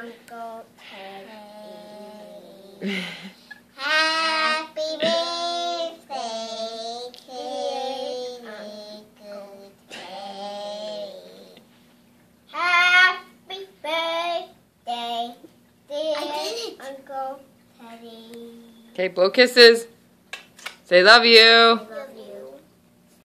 Uncle Teddy. Happy birthday, dear Uncle Teddy. Happy birthday, Uncle Teddy. Okay, blow kisses. Say love you.